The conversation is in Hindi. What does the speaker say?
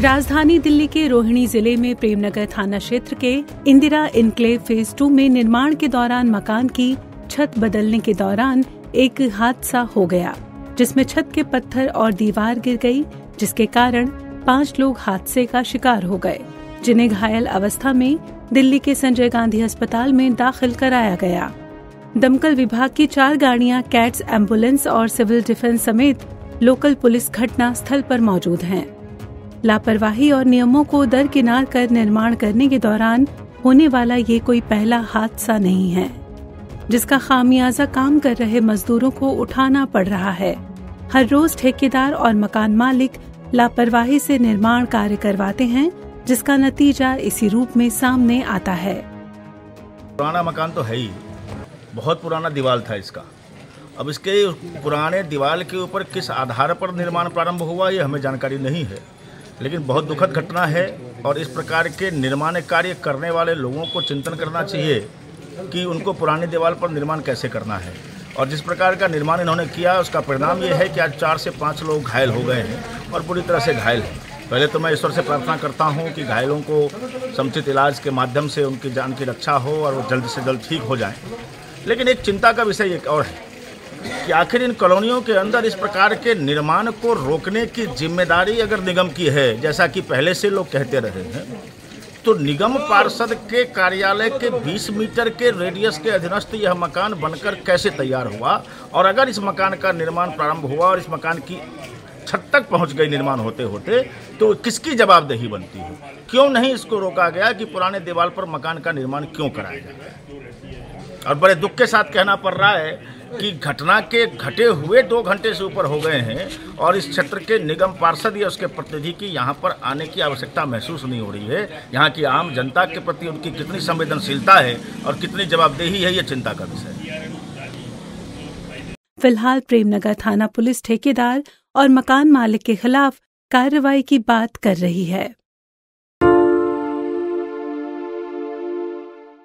राजधानी दिल्ली के रोहिणी ज़िले में प्रेमनगर थाना क्षेत्र के इंदिरा इनक्लेव फ़ेज़ टू में निर्माण के दौरान मकान की छत बदलने के दौरान एक हादसा हो गया, जिसमें छत के पत्थर और दीवार गिर गई, जिसके कारण पाँच लोग हादसे का शिकार हो गए, जिन्हें घायल अवस्था में दिल्ली के संजय गांधी अस्पताल में दाखिल कराया गया दमकल विभाग की चार गाड़ियाँ, कैट्स, एंबुलेंस और सिविल डिफेंस समेत लोकल पुलिस घटना स्थल पर मौजूद हैं। लापरवाही और नियमों को दरकिनार कर निर्माण करने के दौरान होने वाला ये कोई पहला हादसा नहीं है, जिसका खामियाजा काम कर रहे मजदूरों को उठाना पड़ रहा है। हर रोज ठेकेदार और मकान मालिक लापरवाही से निर्माण कार्य करवाते हैं, जिसका नतीजा इसी रूप में सामने आता है। पुराना मकान तो है ही। बहुत पुराना दीवार था इसका। अब इसके पुराने दीवार के ऊपर किस आधार पर निर्माण प्रारंभ हुआ, ये हमें जानकारी नहीं है। लेकिन बहुत दुखद घटना है और इस प्रकार के निर्माण कार्य करने वाले लोगों को चिंतन करना चाहिए कि उनको पुरानी दीवार पर निर्माण कैसे करना है। और जिस प्रकार का निर्माण इन्होंने किया, उसका परिणाम ये है कि आज चार से पाँच लोग घायल हो गए हैं और बुरी तरह से घायल हैं। पहले तो मैं ईश्वर से प्रार्थना करता हूँ कि घायलों को समुचित इलाज के माध्यम से उनकी जान की रक्षा हो और वो जल्द से जल्द ठीक हो जाएँ। लेकिन एक चिंता का विषय एक और है। कि आखिर इन कॉलोनियों के अंदर इस प्रकार के निर्माण को रोकने की ज़िम्मेदारी अगर निगम की है, जैसा कि पहले से लोग कहते रहे हैं तो निगम पार्षद के कार्यालय के 20 मीटर के रेडियस के अधीनस्थ यह मकान बनकर कैसे तैयार हुआ? और अगर इस मकान का निर्माण प्रारंभ हुआ और इस मकान की छत तक पहुँच गई निर्माण होते होते तो किसकी जवाबदेही बनती है? क्यों नहीं इसको रोका गया कि पुराने दीवार पर मकान का निर्माण क्यों कराया जाए? और बड़े दुख के साथ कहना पड़ रहा है कि घटना के घटे हुए दो घंटे से ऊपर हो गए हैं और इस क्षेत्र के निगम पार्षद या उसके प्रतिनिधि की यहाँ पर आने की आवश्यकता महसूस नहीं हो रही है। यहाँ की आम जनता के प्रति उनकी कितनी संवेदनशीलता है और कितनी जवाबदेही है, ये चिंता का विषय फ़िलहाल प्रेमनगर थाना पुलिस ठेकेदार और मकान मालिक के खिलाफ कार्रवाई की बात कर रही है।